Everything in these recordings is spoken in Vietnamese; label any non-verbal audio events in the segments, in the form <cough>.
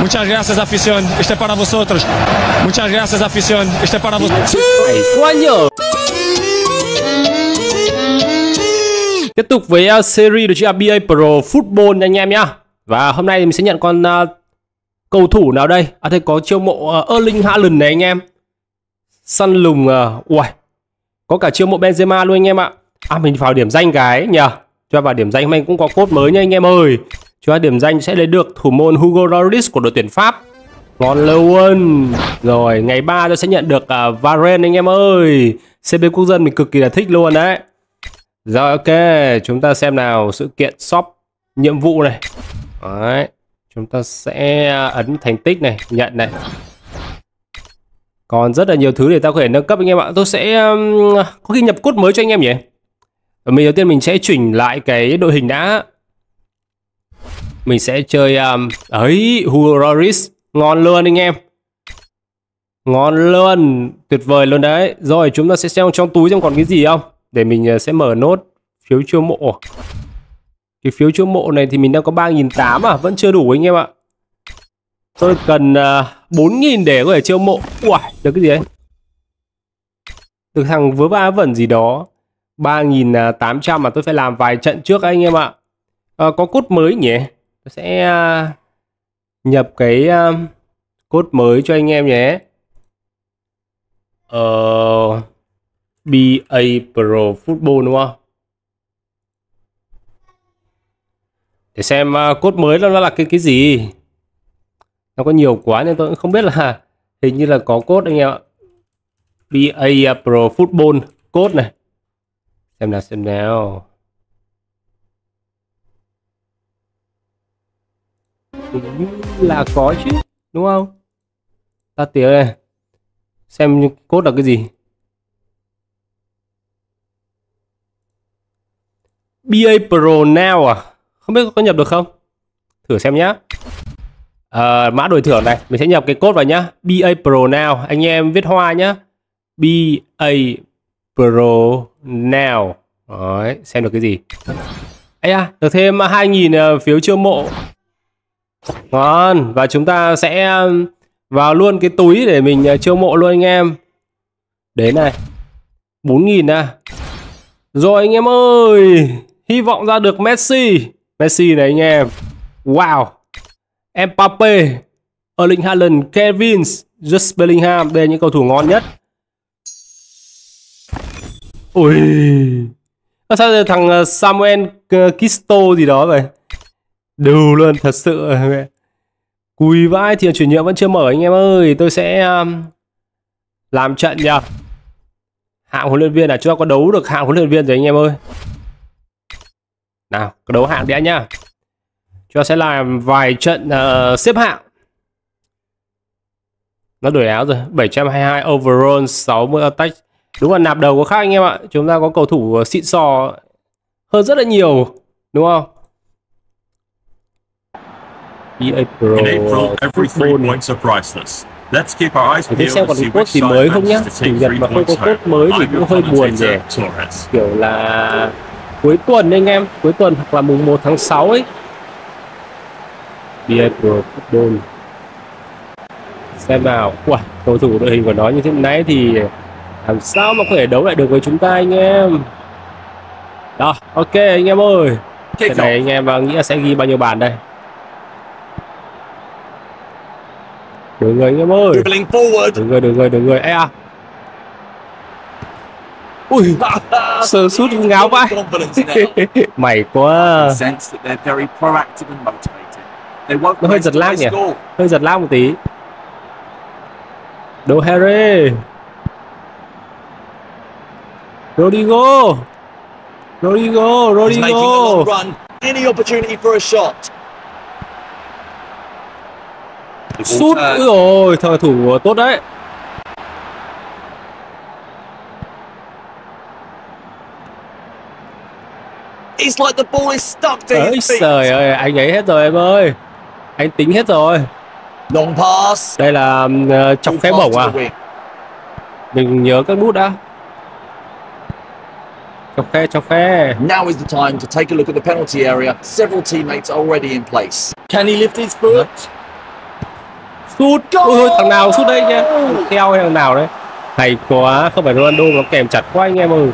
Muchas gracias afición, este es para vosotros. Muchas gracias afición, este es para vosotros. Tiếp tục với uh, series được chữ BA Pro Football nha anh em nhá. Và hôm nay thì mình sẽ nhận con uh, cầu thủ nào đây? À thấy có chiêu mộ uh, Erling Haaland này anh em. Săn lùng uh, Uầy. Có cả chiêu mộ Benzema luôn anh em ạ. À mình vào điểm danh cái nhờ. Cho vào điểm danh hôm nay cũng có cốt mới nha anh em ơi. Cho điểm danh sẽ lấy được thủ môn Hugo Lloris của đội tuyển Pháp. Ngon luôn Rồi ngày 3 tôi sẽ nhận được uh, Varane anh em ơi. CB quốc dân mình cực kỳ là thích luôn đấy. Rồi ok. Chúng ta xem nào Sự kiện shop Nhiệm vụ này. Đấy Chúng ta sẽ à, ấn thành tích này Nhận này. Còn rất là nhiều thứ để ta có thể nâng cấp anh em ạ. Tôi sẽ um, Có khi nhập cốt mới cho anh em nhỉ? Và mình đầu tiên mình sẽ chỉnh lại cái đội hình đã. Mình sẽ chơi um, Ấy Huroris Ngon luôn anh em. Ngon luôn. Tuyệt vời luôn đấy. Rồi chúng ta sẽ xem trong túi xem còn cái gì không? Để mình uh, sẽ mở nốt phiếu chiêu mộ. Cái phiếu chiêu mộ này thì mình đang có 3.800 à? Vẫn chưa đủ anh em ạ. Tôi cần uh, 4.000 để có thể chiêu mộ. Uầy được cái gì đấy? Được thằng vớ ba vẩn gì đó. 3.800 mà tôi phải làm vài trận trước anh em ạ à, Có cốt mới nhỉ Tôi sẽ à, nhập cái à, cốt mới cho anh em nhé. Ờ, BA Pro Football đúng không? Để xem uh, mới nó là cái cái gì. Nó có nhiều quá nên tôi cũng không biết là hình như là có cốt anh em ạ. BA Pro Football cốt này. Xem nào xem nào. hình như là có chứ đúng không? Ta tiếng này xem cốt là cái gì. BA Pro Now à? Không biết có nhập được không? Thử xem nhá. À, mã đổi thưởng này mình sẽ nhập cái cốt vào nhá. BA Pro Now anh em viết hoa nhá. BA Pro Now Đấy, xem được cái gì. Ấy à được thêm 2.000 ờ, phiếu chiêu mộ. Ngon. Và chúng ta sẽ vào luôn cái túi để mình ờ, chiêu mộ luôn anh em. Đấy này. 4.000 à. Rồi anh em ơi Hy vọng ra được Messi. Messi này anh em. Wow. Mbappe Erling Haaland Kevin Just Bellingham. Đây là những cầu thủ ngon nhất. Ui. Sao thằng ờ, Samuel ờ, Kisto gì đó vậy? Đều luôn thật sự. Cùi vãi thì chuyển nhượng vẫn chưa mở anh em ơi. Tôi sẽ um, làm trận nhờ. Hạng huấn luyện viên là chúng ta có đấu được hạng huấn luyện viên rồi anh em ơi. Nào có đấu hạng đi anh nhá. Chúng ta sẽ làm vài trận uh, xếp hạng. Nó đổi áo rồi. 722 overall 60 attack. Đúng là nạp đầu có khác anh em ạ. Chúng ta có cầu thủ xịn sò hơn rất là nhiều Đúng không? EA Pro. In April, every three points are priceless. Let's keep our eyes peeled to còn which gì side mới không nhá. Chủ nhật mà không có cốt mới thì cũng hơi buồn nhỉ. Kiểu là cuối tuần anh em. Cuối tuần hoặc là mùng 1 tháng 6 ấy. EA Pro Football. Xem nào. Uầy, cầu thủ đội hình của nó như thế. Này thì làm sao mà có thể đấu lại được với chúng ta anh em? Đó, ok anh em ơi. Cái này anh em nghĩ là sẽ ghi bao nhiêu bàn đây? Đừng người anh em ơi. Đừng người, đừng người, đừng người à. Ui <laughs> Sơ sút ngáo now. <laughs> Mày quá. Nó hơi giật lag nhỉ? Hơi giật lag một tí. Đồ Harry Rodrigo Rodrigo He's making a long Rodrigo run. Any opportunity for a shot. Sút rồi Thằng thủ tốt đấy It's like the ball is stuck to his feet. trời ơi Anh ấy hết rồi em ơi Anh tính hết rồi Long pass. Đây là uh, chọc pass bổng à. Mình nhớ các nút đã chọc khe Now is the time to take a look at the penalty area. Several teammates already in place. Can he lift his foot? sút ôi thằng nào sút đây nha theo hay thằng nào đấy hay quá không phải Ronaldo nó kèm chặt quá anh em ơi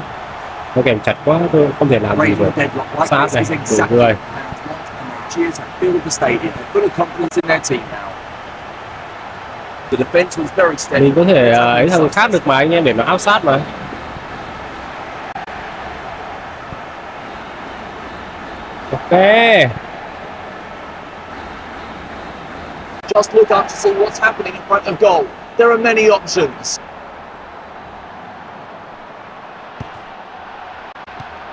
nó kèm chặt quá tôi không thể làm gì được Sát này đủ người what fans want, and their cheers have filled the stadium. They're full of confidence in their team now. The defence was very steady. mình có thể ờ, ấy thằng khác được mà anh em để nó áp sát mà ok. Just look up to see what's happening in front of goal. There are many options.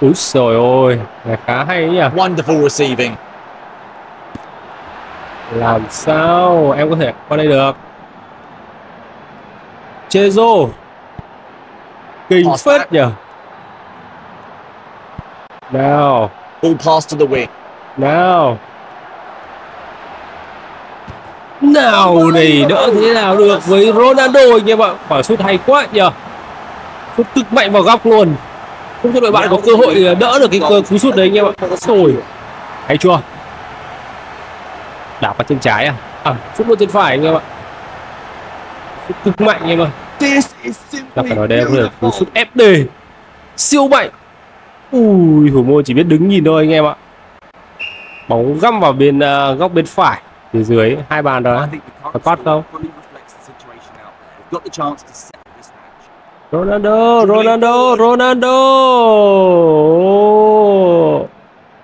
úi trời ơi là khá hay nhỉ? Wonderful receiving. làm sao em có thể qua đây được? Chezo kinh phết nhỉ? Nào Ball pass to the wing. nào. Nào này đỡ thế nào được với Ronaldo anh em ạ. Quả sút hay quá nhỉ sút cực mạnh vào góc luôn. Không cho đội bạn có cơ hội đỡ được cái cơ cú sút đấy anh em ạ. Rồi hay chưa? Đạp vào chân trái à? À sút luôn chân phải anh em ạ. Sút cực mạnh anh em ạ simply phải nói đây là cú sút FD siêu mạnh ui thủ môn chỉ biết đứng nhìn thôi anh em ạ bóng găm vào bên ờ, góc bên phải phía dưới hai bàn rồi Có cót không? Ronaldo Ronaldo Ronaldo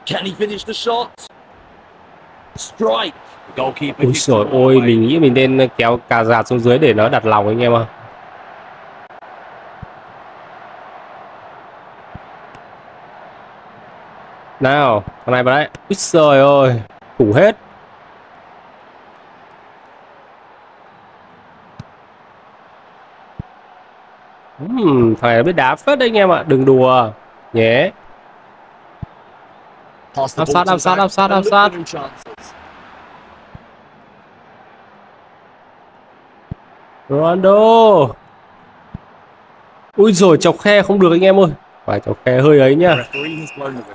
Can he finish the shot? Strike. Hits trời ôi mình nghĩ mình nên kéo cà giạt xuống dưới để nó đặt lòng anh em ạ nào thằng này vào đấy. Ui trời ơi thủ hết. Ừm, thằng này biết đá phết đấy anh em ạ đừng đùa. Nhé. Áp sát, áp sát, áp sát, áp sát. Ronaldo. Ui rồi chọc khe không được anh em ơi Phải chọc khe hơi ấy nhá.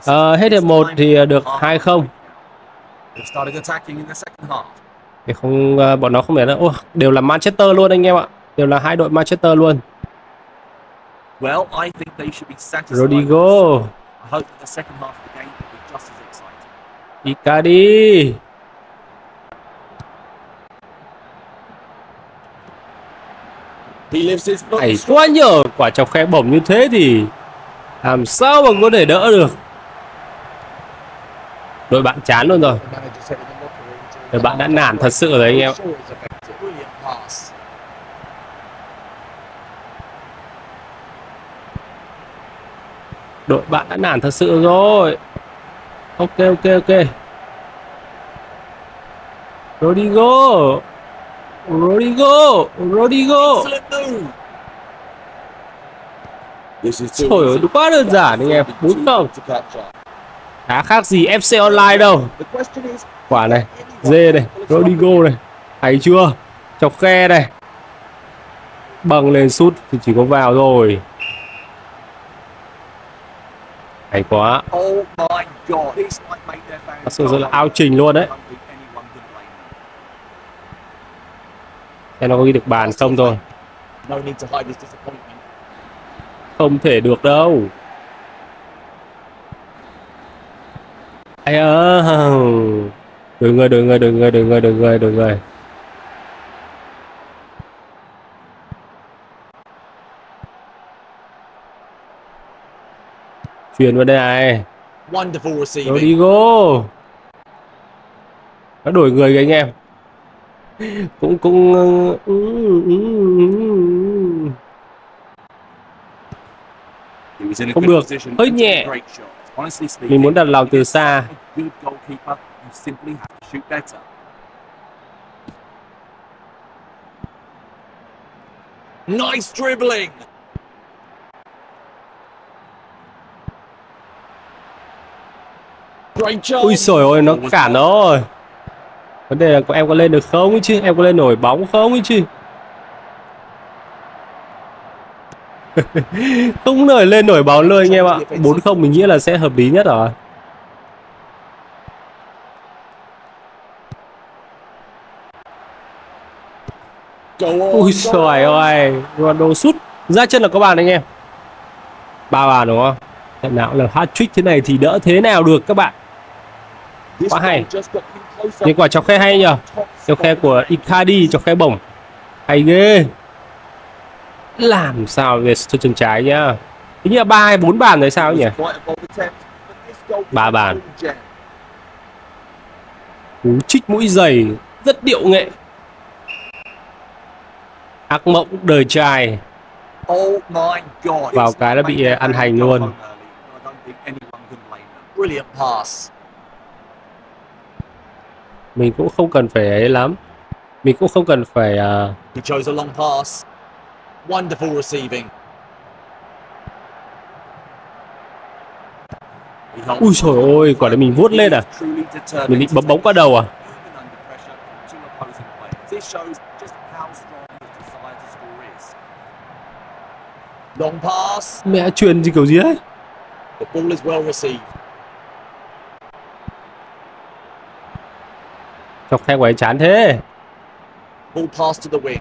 Ờ, Hết hiệp 1 thì được 2-0 They've started attacking in the second half. Thì không ờ, bọn nó không để nữa Ôi, Đều là Manchester luôn anh em ạ Đều là hai đội Manchester luôn Well, I think they should be Rodrigo. Icardi. Hay quá nhờ Quả chọc khe bổng như thế thì Làm sao mà có thể đỡ được? Đội bạn chán luôn rồi. Đội bạn đã nản thật sự rồi anh em. Ạ. Đội bạn đã nản thật sự rồi. Ok ok ok. Rodrigo. Rodrigo. Rodrigo Trời ơi, quá đơn giản anh em 4 không. Đá khác gì FC Online đâu. Quả này Dê này Rodrigo này Hay chưa? Chọc khe này. Bằng lên sút thì chỉ có vào rồi Hay quá. Oh Thật sự rất là ao trình luôn đấy. Xem nó có ghi được bàn không thôi Không thể được đâu. Ai ơ Đổi người, đổi người, đổi người, đổi người, đổi người, đổi người Chuyển vào đây này. Rodrigo Nó đổi người kìa anh em. Cũng cũng ừ, ừ, ừ, ừ. He was in a Không được, hơi nhẹ. Mình muốn đặt lòng từ xa. Nice dribbling. Ui trời ơi nó cản nó rồi. Vấn đề là em có lên được không ấy chứ? Em có lên nổi bóng không ấy chứ <laughs> không nổi lên nổi báo luôn anh em ạ. 4-0 mình nghĩ là sẽ hợp lý nhất rồi. Ui trời ơi. Ronaldo sút. Ra chân là có bàn anh em. Ba bàn đúng không? Trận nào là hat trick thế này thì đỡ thế nào được các bạn? Quá hay. những quả chọc khe hay nhờ. Chọc khe của Icardi chọc khe bổng. Hay ghê làm sao về cho chân trái nhá? Tính như là ba hay bốn bàn rồi sao nhỉ? Ba bàn. Cú chích mũi giày rất điệu nghệ. Ác mộng đời trai. Vào cái đã bị à, ăn hành luôn. Mình cũng không cần phải ấy lắm. Mình cũng không cần phải uh, Wonderful receiving. Ui trời ơi quả đấy mình vuốt lên à mình bị to bấm bóng qua đầu à. Long pass. mẹ truyền gì kiểu gì đấy The ball is well received. chọc khe ấy chán thế Ball pass to the wing.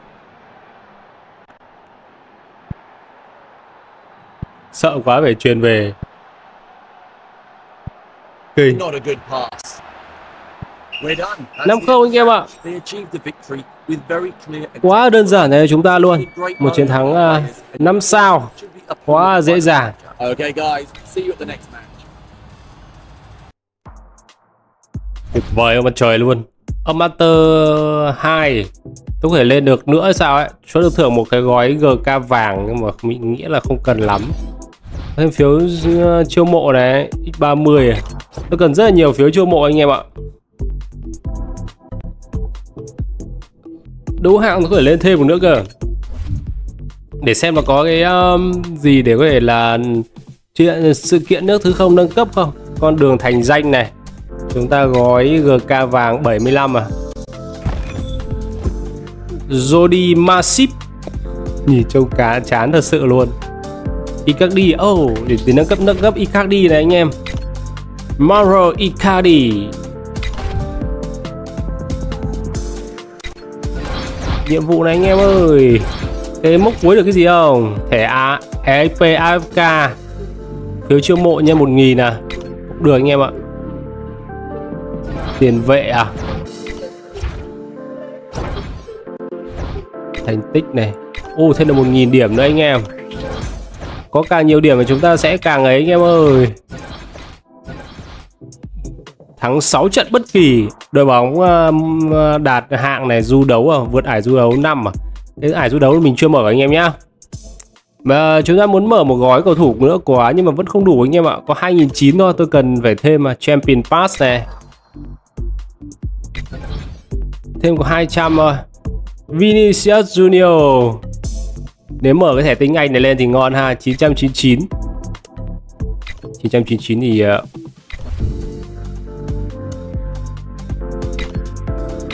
Sợ quá phải truyền về. Kinh. Not a good pass. We're done. That's năm không anh em ạ. Quá đơn giản này chúng ta luôn. một chiến thắng uh, 5 sao. Quá dễ dàng. Okay, guys. See you at the next match. tuyệt vời ông mặt trời luôn âm master 2 tôi có thể lên được nữa sao ấy? Chúa được thưởng một cái gói gk vàng nhưng mà mình nghĩ là không cần lắm. Thêm phiếu chiêu mộ này x30 à? tôi cần rất là nhiều phiếu chiêu mộ anh em ạ. Đấu hạng tôi có thể lên thêm một nữa cơ. Để xem là có cái um, gì để có thể là chuyện sự kiện nước thứ không nâng cấp không? Con đường thành danh này chúng ta gói GK vàng 75 à. Jody Masip. Nhìn trông cá chán thật sự luôn. Icardi Oh để tí nâng cấp nâng cấp Icardi này anh em. Mauro Icardi. Nhiệm vụ này anh em ơi Thế mốc cuối được cái gì không? Thẻ A EXP AFK Phiếu chiêu mộ nhân 1000 à. Cũng được anh em ạ tiền vệ à? Thành tích này. Ô thêm được một nghìn điểm nữa anh em. Có càng nhiều điểm thì chúng ta sẽ càng ấy, anh em ơi. Thắng 6 trận bất kỳ. Đội bóng um, uh, đạt hạng này, du đấu à? Vượt ải du đấu 5 à? Cái ải du đấu mình chưa mở anh em nhá. Mà chúng ta muốn mở một gói cầu thủ nữa quá, nhưng mà vẫn không đủ anh em ạ. Có 2009 thôi, tôi cần phải thêm uh, mà Champion Pass này thêm có 200 thôi ờ, Vinicius Junior. Nếu mở cái thẻ tính Anh này lên thì ngon ha 999 999 thì ờ,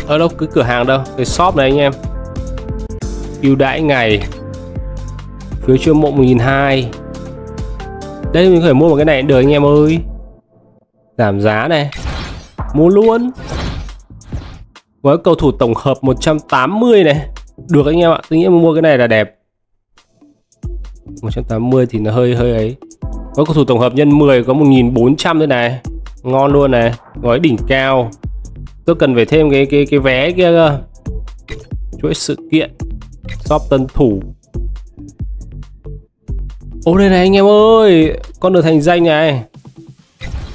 ở đâu cứ cửa hàng đâu? Cái shop này anh em. Ưu đãi ngày. Phiếu chiêu mộ 1.200 đây mình có thể mua một cái này, được anh em ơi. Giảm giá này. Mua luôn gói cầu thủ tổng hợp 180 này. Được anh em ạ, tôi nghĩ mua cái này là đẹp. 180 thì nó hơi hơi ấy. Gói cầu thủ tổng hợp nhân 10 có 1400 thế này. Ngon luôn này, gói đỉnh cao. Tôi cần phải thêm cái cái cái vé kia cơ. Chuỗi sự kiện, shop tân thủ. Ô đây này anh em ơi, con được thành danh này.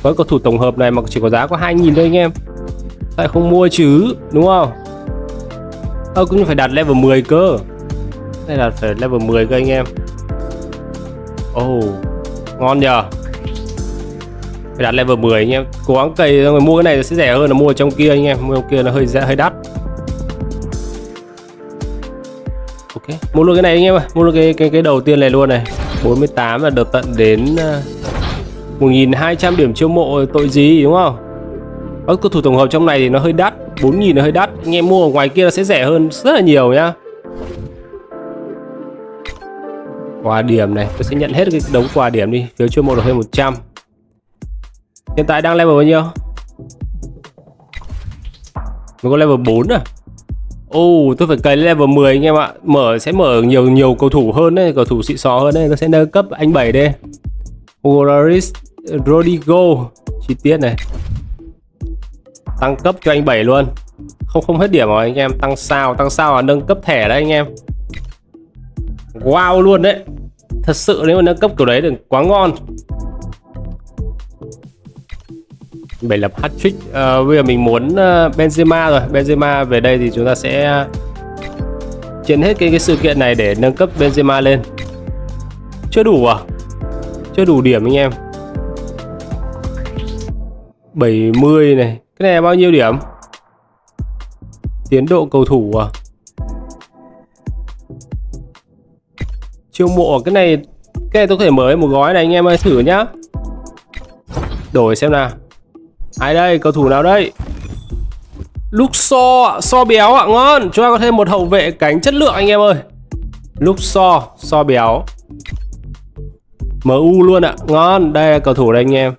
Gói cầu thủ tổng hợp này mà chỉ có giá có 2.000 thôi anh em. Tại không mua chứ Đúng không? Ơ cũng phải đặt level 10 cơ. Đây là phải level 10 cơ anh em. Oh Ngon nhờ. Phải đặt level 10 anh em. Cố gắng cày người mua cái này sẽ rẻ hơn là mua trong kia anh em. Mua trong kia nó hơi rẻ hơi đắt. Ok Mua luôn cái này anh em ơi Mua luôn cái, cái, cái đầu tiên này luôn này. 48 là được tận đến ờ, 1.200 điểm chiêu mộ tội gì đúng không? Các cầu thủ tổng hợp trong này thì nó hơi đắt 4.000 nó hơi đắt anh em mua ở ngoài kia nó sẽ rẻ hơn rất là nhiều nhá quà điểm này tôi sẽ nhận hết cái đống quà điểm đi phiếu chưa môn được hơn 100 hiện tại đang level bao nhiêu mình có level 4 à Ồ, oh, tôi phải cày level 10 anh em ạ. Mở sẽ mở nhiều nhiều cầu thủ hơn đấy, cầu thủ xịn xò hơn đấy. Tôi sẽ nâng cấp anh 7 đây. Ularis Rodrigo chi tiết này. Tăng cấp cho anh 7 luôn. Không không hết điểm rồi anh em, tăng sao, tăng sao là nâng cấp thẻ đấy anh em. Wow luôn đấy. Thật sự nếu mà nâng cấp kiểu đấy thì quá ngon. bảy lập hat-trick à, bây giờ mình muốn ờ, Benzema rồi Benzema về đây thì chúng ta sẽ ờ, chiến hết cái, cái sự kiện này để nâng cấp Benzema lên chưa đủ à chưa đủ điểm anh em 70 này cái này là bao nhiêu điểm? Tiến độ cầu thủ à? Chiêu mộ cái này cái này tôi có thể mở một gói này anh em ơi thử nhá. Đổi xem nào. Ai đây? Cầu thủ nào đây? Lúc so, so béo ạ, ngon. Chúng ta có thêm một hậu vệ cánh chất lượng anh em ơi. Lúc so, so béo MU luôn ạ, ngon. Đây là cầu thủ đây anh em.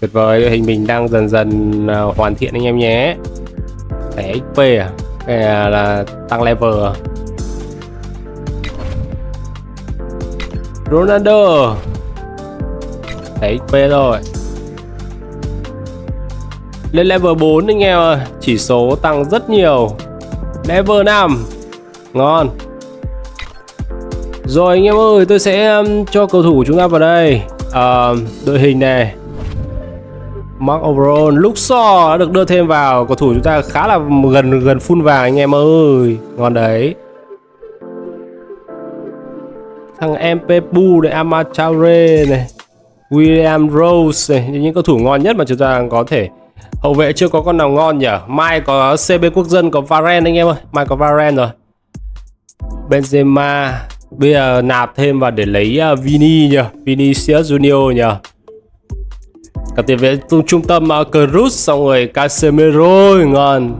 Tuyệt vời, hình mình đang dần dần à, hoàn thiện anh em nhé. Thẻ XP à? Cái là, là tăng level à? Ronaldo. Thẻ XP rồi. Lên level 4 anh em ơi. Chỉ số tăng rất nhiều. Level 5 Ngon. Rồi anh em ơi tôi sẽ um, cho cầu thủ chúng ta vào đây. Uh, Đội hình này. Mark Overall Luxor đã được đưa thêm vào. Cầu thủ chúng ta khá là gần gần full vàng anh em ơi. Ngon đấy. Thằng Mpepu này Amachare này, William Rose này, Những cầu thủ ngon nhất mà chúng ta có thể. Hậu vệ chưa có con nào ngon nhỉ? Mai có CB Quốc dân, có Varane anh em ơi. Mai có Varane rồi. Benzema, Bây giờ nạp thêm vào để lấy à, Vini nhỉ? Vinicius Junior nhỉ? Cả tiền vệ trung, tâm uh, Cruz Xong rồi Casemiro ngon.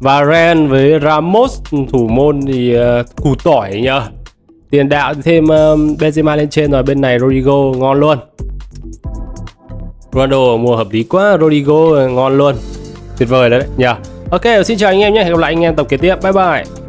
Varane với Ramos Thủ môn thì à, uh, củ tỏi nhờ Tiền đạo thêm uh, Benzema lên trên rồi Bên này Rodrigo ngon luôn. Ronaldo mua hợp lý quá Rodrigo ngon luôn. Tuyệt vời đấy nhờ Ok xin chào anh em nhé hẹn gặp lại anh em tập kế tiếp. Bye bye.